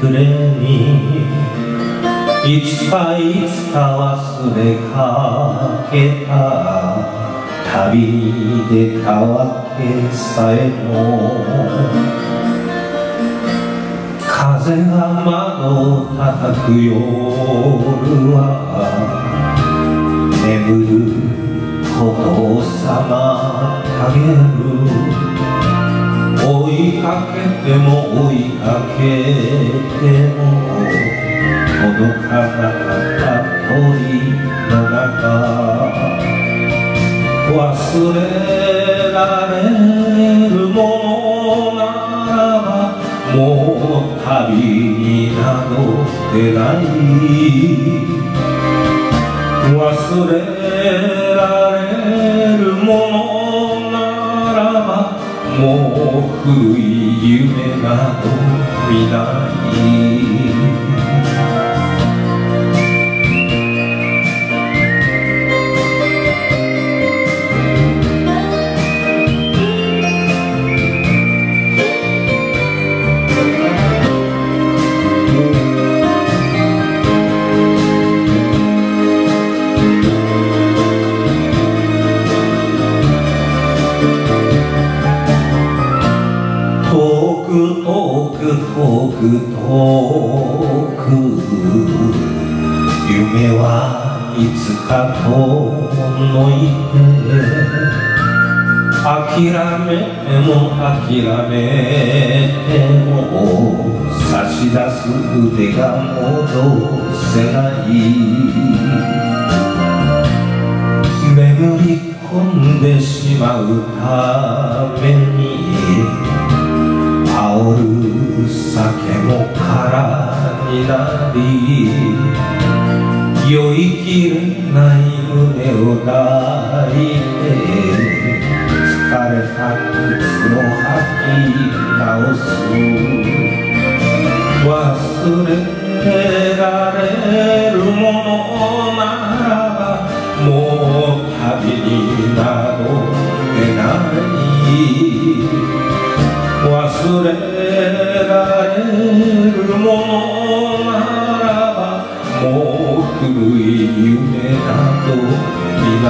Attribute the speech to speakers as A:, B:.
A: くれにいつかいつか忘れかけた。旅に出たわけさえも風が窓を叩く夜は眠ることを妨げる追いかけても追いかけても届かなかった鳥忘れられるものならばもう旅になど出ない忘れられるものならばもう古い夢など見ない。く遠く遠く遠く夢はいつか遠のいて諦めても諦めても差し出す腕が戻せない眠り込んでしまうためにになり酔いきれない胸を抱いて疲れた靴を履き直す忘れられるものならばもう旅になど出ない。忘れられるもの。路你可